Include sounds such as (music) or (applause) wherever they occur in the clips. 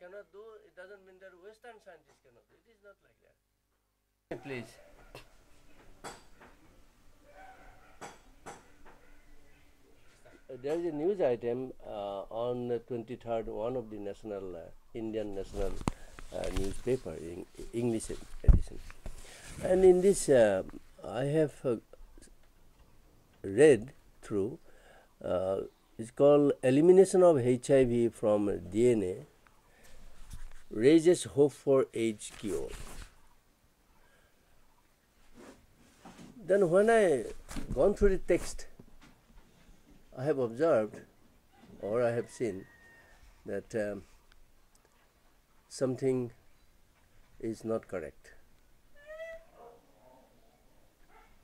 cannot do, it doesn't mean that Western scientists cannot do. It is not like that. Please. There is a news item uh, on the 23rd, one of the national uh, Indian national uh, newspaper, in English edition. And in this, uh, I have uh, read through. Uh, it's called elimination of HIV from DNA raises hope for AIDS cure. Then when I gone through the text, I have observed or I have seen that um, something is not correct.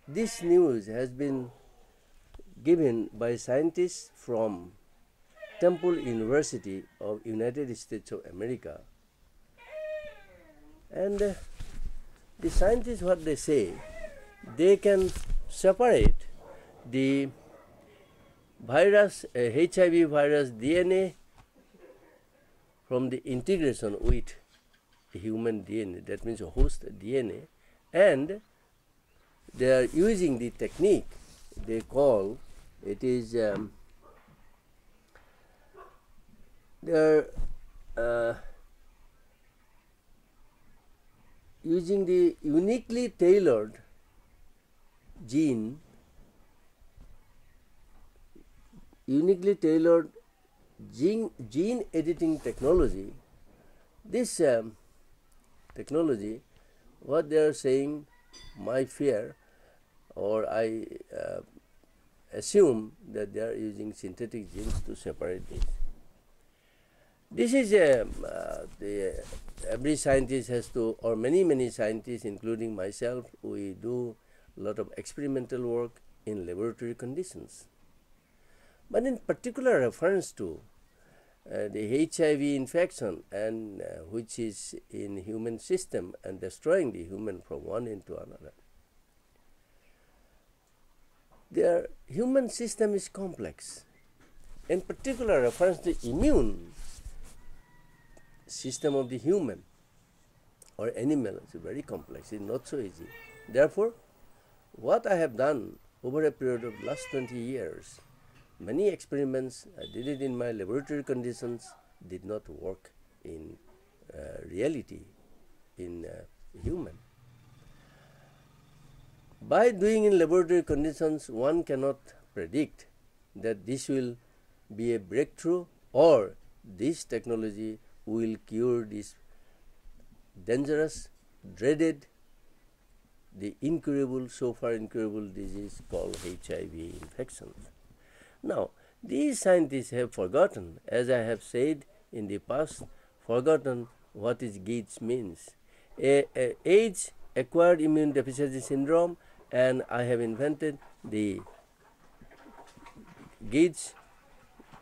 This news has been given by scientists from Temple University of United States of America. And uh, the scientists what they say, they can separate the virus, uh, HIV virus DNA from the integration with the human DNA, that means host DNA, and they are using the technique they call it is um, they are uh, using the uniquely tailored gene uniquely tailored gene, gene editing technology this um, technology what they are saying my fear or I uh, assume that they are using synthetic genes to separate these. This is a, uh, the, every scientist has to, or many, many scientists, including myself, we do a lot of experimental work in laboratory conditions. But in particular reference to uh, the HIV infection and uh, which is in human system and destroying the human from one into another their human system is complex. In particular, reference to immune system of the human or animal is very complex, it's not so easy. Therefore, what I have done over a period of last 20 years, many experiments, I did it in my laboratory conditions, did not work in uh, reality, in uh, human. By doing in laboratory conditions, one cannot predict that this will be a breakthrough or this technology will cure this dangerous, dreaded, the incurable, so far incurable disease called HIV infections. Now, these scientists have forgotten, as I have said in the past, forgotten what is Gates means. A, a AIDS acquired immune deficiency syndrome and I have invented the GIDS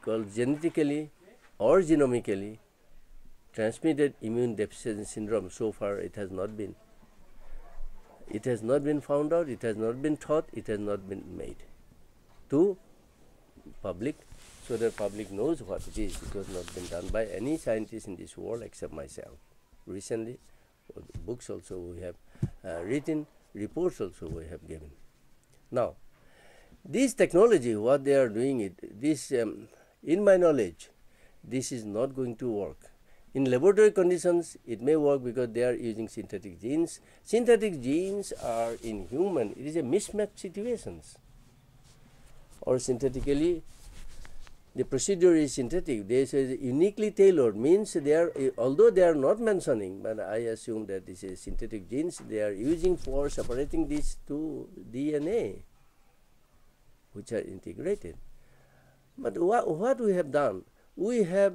called genetically or genomically transmitted immune deficiency syndrome. So far it has not been it has not been found out, it has not been taught, it has not been made to public so that public knows what it is. It was not been done by any scientist in this world except myself. Recently, books also we have uh, written reports also we have given. Now, this technology, what they are doing it, this, um, in my knowledge, this is not going to work. In laboratory conditions, it may work because they are using synthetic genes. Synthetic genes are in human, it is a mismatch situations. Or synthetically the procedure is synthetic. They say uniquely tailored means they are, although they are not mentioning, but I assume that this is synthetic genes they are using for separating these two DNA, which are integrated. But what, what we have done, we have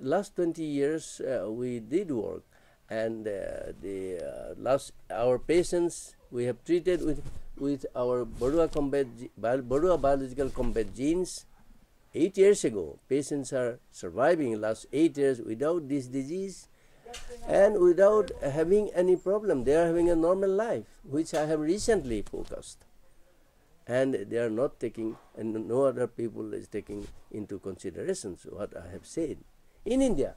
last 20 years uh, we did work and uh, the uh, last our patients we have treated with with our Baruah combat Baruah biological combat genes eight years ago, patients are surviving last eight years without this disease and without having any problem. They are having a normal life, which I have recently focused. And they are not taking, and no other people is taking into consideration what I have said. In India,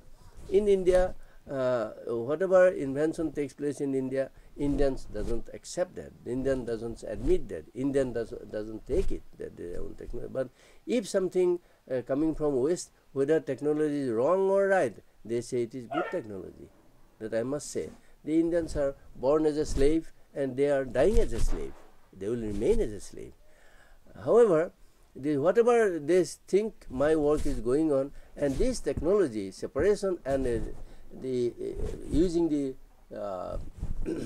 in India, uh, whatever invention takes place in India, Indians doesn't accept that. Indian doesn't admit that. Indian does, doesn't take it that their own technology. But if something uh, coming from West, whether technology is wrong or right, they say it is good technology. That I must say. The Indians are born as a slave and they are dying as a slave. They will remain as a slave. However, the, whatever they think my work is going on, and this technology, separation and uh, the uh, using the uh, (coughs)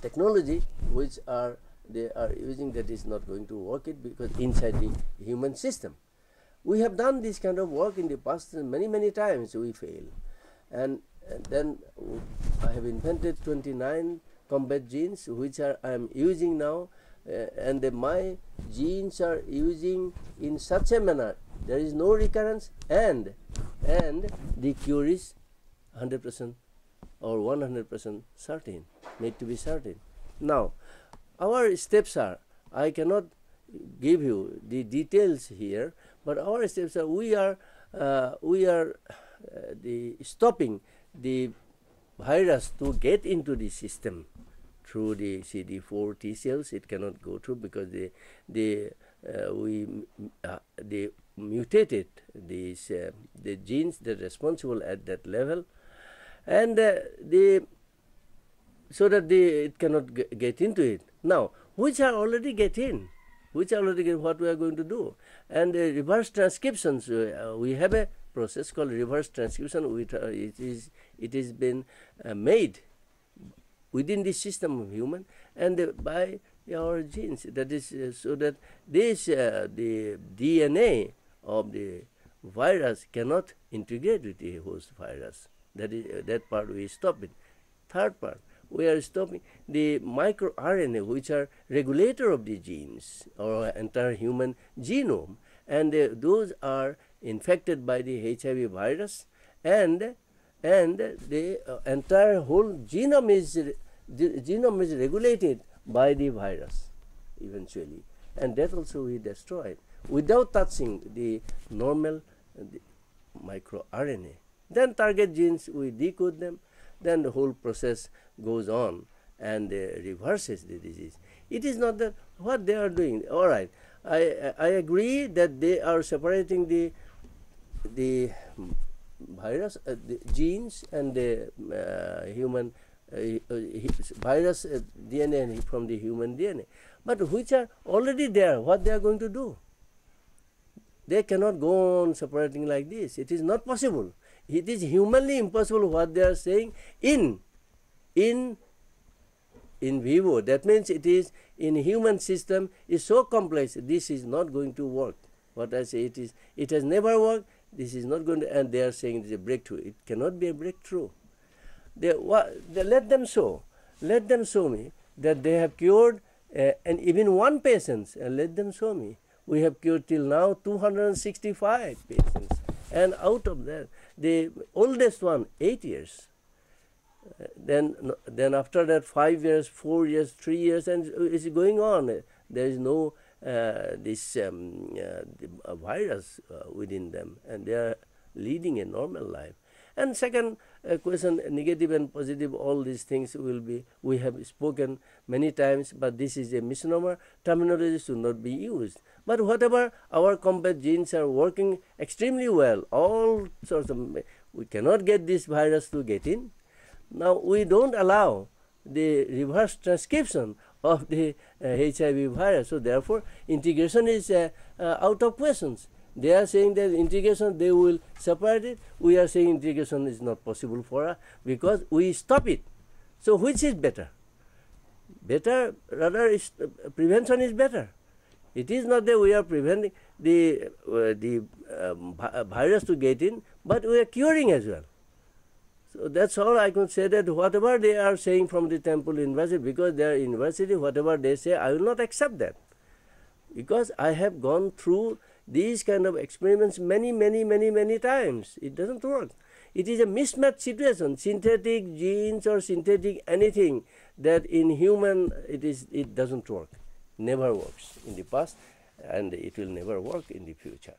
technology which are they are using that is not going to work it because inside the human system. We have done this kind of work in the past many many times we fail and, and then I have invented 29 combat genes which are I am using now and uh, my genes are using in such a manner there is no recurrence and and the cure is 100 percent or 100 percent certain made to be certain. Now our steps are i cannot give you the details here but our steps are we are uh, we are uh, the stopping the virus to get into the system through the CD4 T cells. It cannot go through because the the uh, we uh, they mutated these uh, the genes that are responsible at that level, and uh, the so that the it cannot get into it. Now, which are already get in, which are already get what we are going to do, and reverse transcriptions. Uh, we have a process called reverse transcription. Which uh, it is it is been made within the system of human and by our genes. That is uh, so that this uh, the DNA of the virus cannot integrate with the host virus. That is uh, that part we stop it. Third part we are stopping the microRNA, which are regulator of the genes or entire human genome, and uh, those are infected by the HIV virus, and and the uh, entire whole genome is the genome is regulated by the virus eventually and that also we destroy without touching the normal uh, the microRNA. Then target genes, we decode them, then the whole process goes on and uh, reverses the disease. It is not that what they are doing. All right, I, I agree that they are separating the, the virus, uh, the genes and the uh, human virus uh, DNA from the human DNA, but which are already there, what they are going to do? They cannot go on separating like this. It is not possible. It is humanly impossible what they are saying in, in, in vivo. That means it is in human system is so complex. This is not going to work. What I say it is, it has never worked. This is not going to, and they are saying it is a breakthrough. It cannot be a breakthrough. They, they let them show, let them show me that they have cured uh, and even one patient, uh, let them show me. We have cured till now 265 patients, and out of that, the oldest one, eight years. Uh, then, then after that, five years, four years, three years, and it's going on. There is no uh, this um, uh, virus within them, and they are leading a normal life. And second uh, question, negative and positive, all these things will be, we have spoken many times, but this is a misnomer. Terminology should not be used. But whatever our combat genes are working extremely well, all sorts of, we cannot get this virus to get in. Now we don't allow the reverse transcription of the uh, HIV virus. So therefore, integration is uh, uh, out of questions. They are saying that integration they will separate it. We are saying integration is not possible for us because we stop it. So which is better? Better rather is, uh, prevention is better. It is not that we are preventing the uh, the um, virus to get in, but we are curing as well. So that's all I could say that whatever they are saying from the Temple University, because they are university, whatever they say, I will not accept that. Because I have gone through these kind of experiments many, many, many, many times. It doesn't work. It is a mismatch situation. Synthetic genes or synthetic anything that in human it is it doesn't work. Never works in the past and it will never work in the future.